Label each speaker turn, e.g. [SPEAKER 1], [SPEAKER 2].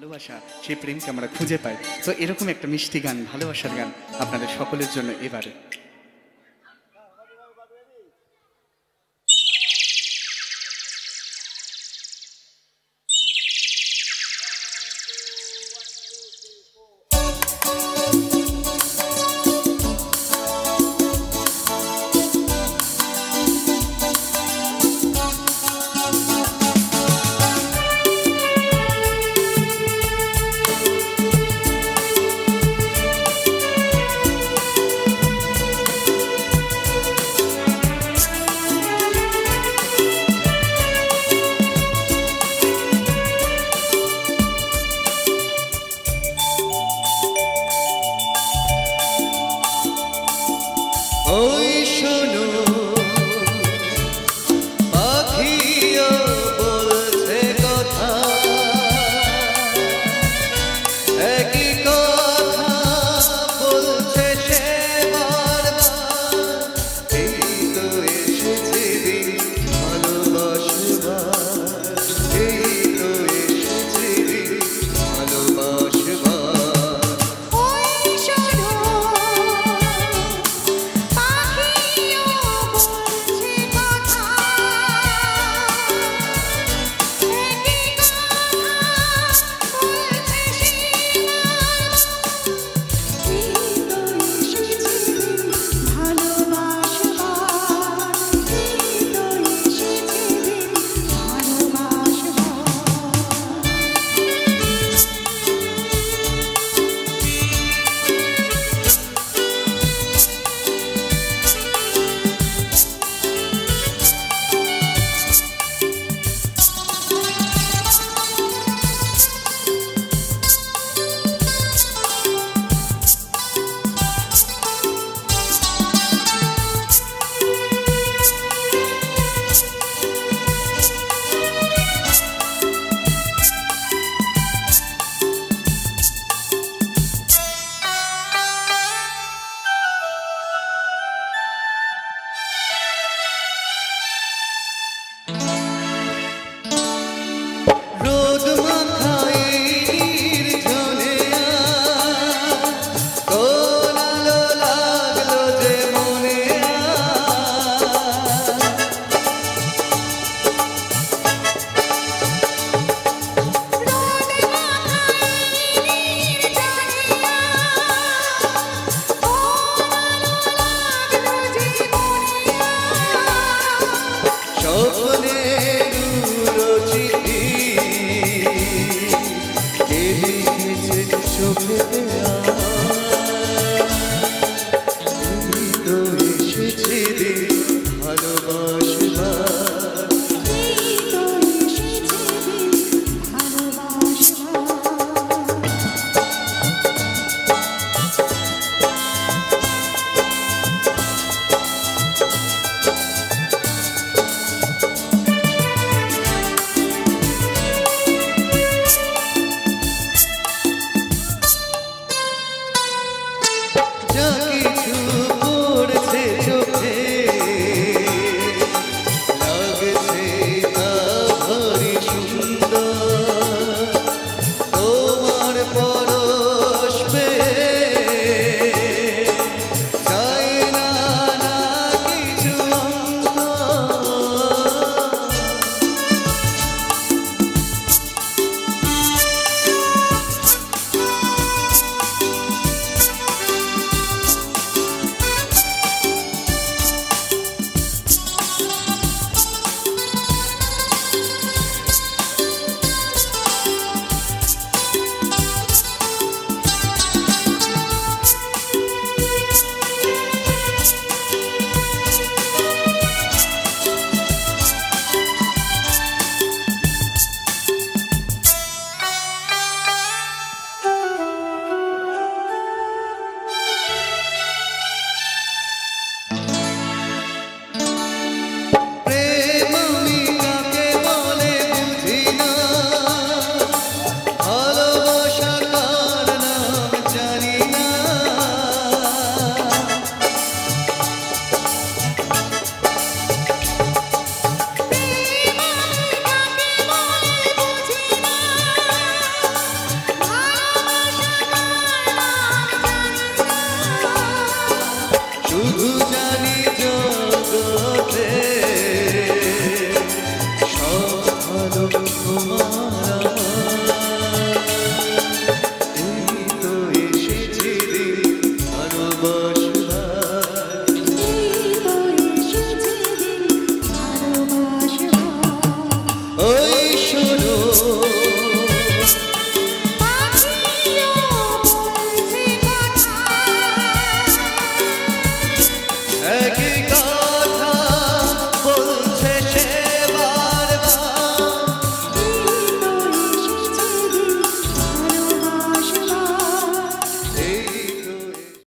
[SPEAKER 1] ভালোবাসা সেই প্রেমকে আমরা খুঁজে পাই। তো এরকম একটা মিষ্টি গান, ভালোবাসার গান আপনাদের সকলের জন্য এবারে।
[SPEAKER 2] তো এসেছে
[SPEAKER 1] Ooh, ooh.